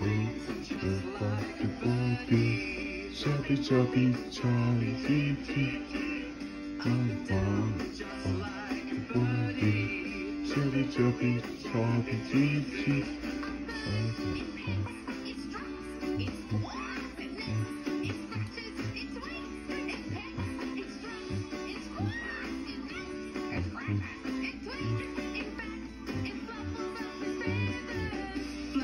Work off the body, chubby chubby chubby chubby. Work off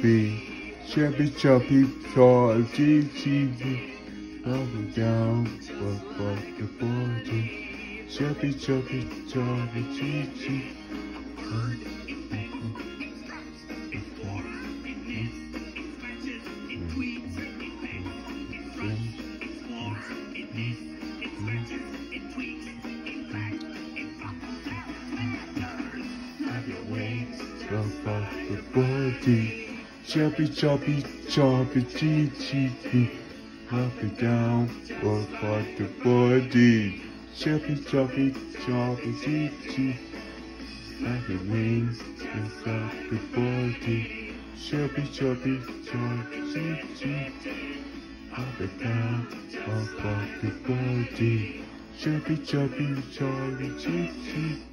Bobby, chubby, chubby, chubby, chee, Bobby down, Bobby, Bobby, chubby, chubby, chubby, chee, chee. Drop off the body, chubby, chubby, chubby, chee, chee, chee. Drop it down, drop off the body, chubby, chubby, chubby, chee, chee. Like the wings, off the body, chubby, chubby, chubby, chee, chee. Drop it down, drop off the body, chubby, chubby, chubby, chee, chee.